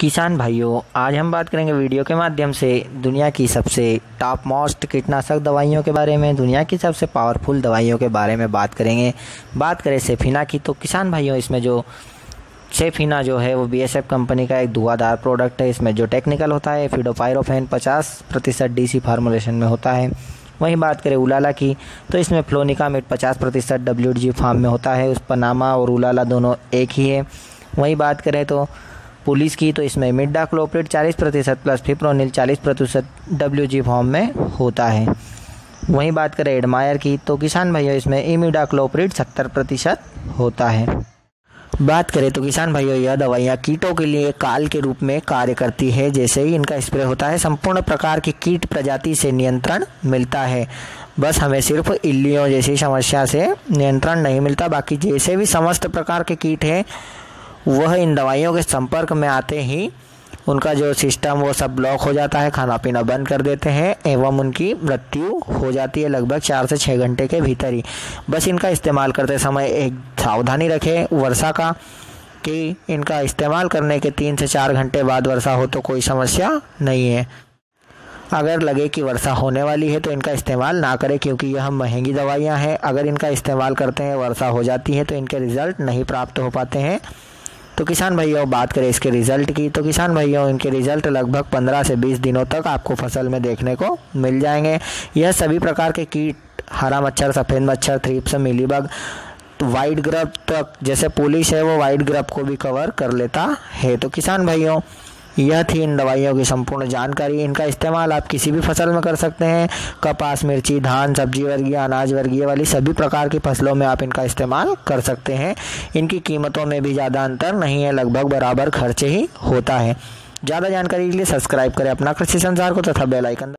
किसान भाइयों, आज हम बात करेंगे वीडियो के माध्यम से। दुनिया की सबसे टॉप मोस्ट कीटनाशक दवाइयों के बारे में, दुनिया की सबसे पावरफुल दवाइयों के बारे में बात करेंगे। बात करें सेफिना की तो किसान भाइयों, इसमें जो सेफिना जो है, वो बीएसएफ कंपनी का एक धुआंधार प्रोडक्ट है। इसमें जो टेक्निकल होता है फिडोपायरोफेन पचास प्रतिशत डी फार्मुलेशन में होता है। वहीं बात करें उलाला की तो इसमें फ्लोनिकामिड पचास प्रतिशत डब्ल्यू फार्म में होता है। उस पर नामा और उलाला दोनों एक ही है। वहीं बात करें तो पुलिस की तो इसमें मिड्डा क्लोप्रेट चालीस प्रतिशत प्लस फिप्रोनिल चालीस प्रतिशत डब्ल्यू जी फॉर्म में होता है। वहीं बात करें एडमायर की तो किसान भाइयों, इसमें इमिडा क्लोप्रेट सत्तर प्रतिशत होता है। बात करें तो किसान भाइयों, यह दवाइयाँ कीटों के लिए काल के रूप में कार्य करती है। जैसे ही इनका स्प्रे होता है, संपूर्ण प्रकार की कीट प्रजाति से नियंत्रण मिलता है। बस हमें सिर्फ़ इल्लियों जैसी समस्या से नियंत्रण नहीं मिलता, बाकी जैसे भी समस्त प्रकार के कीट हैं वह इन दवाइयों के संपर्क में आते ही उनका जो सिस्टम वो सब ब्लॉक हो जाता है, खाना पीना बंद कर देते हैं एवं उनकी मृत्यु हो जाती है लगभग चार से छः घंटे के भीतर ही। बस इनका इस्तेमाल करते समय एक सावधानी रखें वर्षा का कि इनका इस्तेमाल करने के तीन से चार घंटे बाद वर्षा हो तो कोई समस्या नहीं है। अगर लगे कि वर्षा होने वाली है तो इनका इस्तेमाल ना करें क्योंकि यह महँगी दवाइयाँ हैं। अगर इनका इस्तेमाल करते हैं, वर्षा हो जाती है तो इनके रिज़ल्ट नहीं प्राप्त हो पाते हैं। तो किसान भाइयों, बात करें इसके रिज़ल्ट की तो किसान भाइयों, इनके रिज़ल्ट लगभग 15 से 20 दिनों तक आपको फ़सल में देखने को मिल जाएँगे। यह सभी प्रकार के कीट, हरा मच्छर, सफ़ेद मच्छर, थ्रिप्स, मिलीबग, वाइट ग्रब तक, जैसे पुलिस है, वो वाइट ग्रब को भी कवर कर लेता है। तो किसान भाइयों यह थी इन दवाइयों की संपूर्ण जानकारी। इनका इस्तेमाल आप किसी भी फ़सल में कर सकते हैं। कपास, मिर्ची, धान, सब्ज़ी वर्गीय, अनाज वर्गीय वाली सभी प्रकार की फ़सलों में आप इनका इस्तेमाल कर सकते हैं। इनकी कीमतों में भी ज़्यादा अंतर नहीं है, लगभग बराबर खर्चे ही होता है। ज़्यादा जानकारी के लिए सब्सक्राइब करें अपना कृषि संसार को तथा बेलाइकन